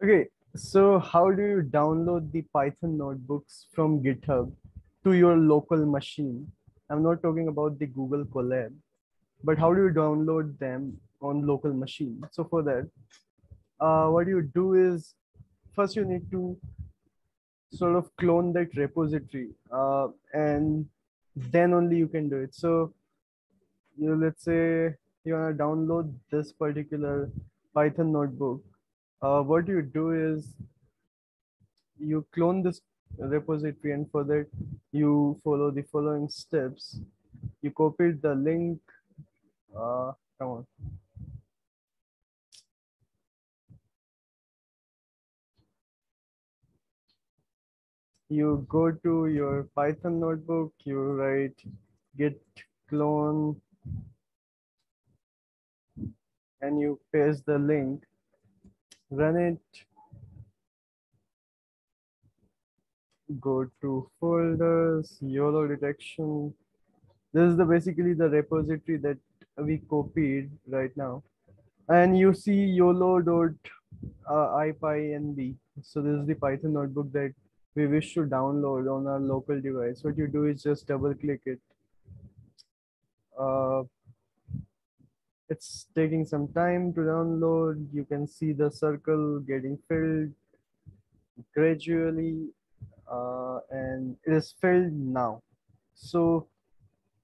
Okay, so how do you download the Python notebooks from GitHub to your local machine? I'm not talking about the Google Colab, but how do you download them on local machine? So for that, uh, what you do is first you need to sort of clone that repository uh, and then only you can do it. So you let's say you want to download this particular Python notebook uh, what you do is you clone this repository and for that you follow the following steps. You copy the link. Uh, come on. You go to your Python notebook, you write git clone and you paste the link run it, go to folders, YOLO detection. This is the basically the repository that we copied right now. And you see YOLO dot uh, ipynb. So this is the Python notebook that we wish to download on our local device. What you do is just double click it. Uh, it's taking some time to download. You can see the circle getting filled gradually uh, and it is filled now. So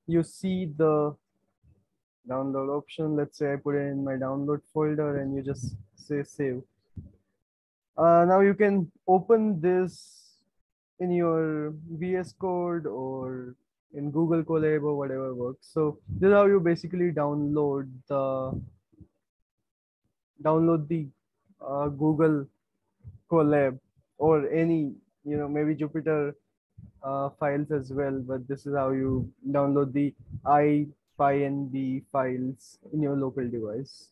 you see the download option. Let's say I put it in my download folder and you just say save. Uh, now you can open this in your VS Code or in Google Colab or whatever works. So this is how you basically download the download the uh, Google Colab or any you know maybe Jupyter uh, files as well. But this is how you download the IPynb files in your local device.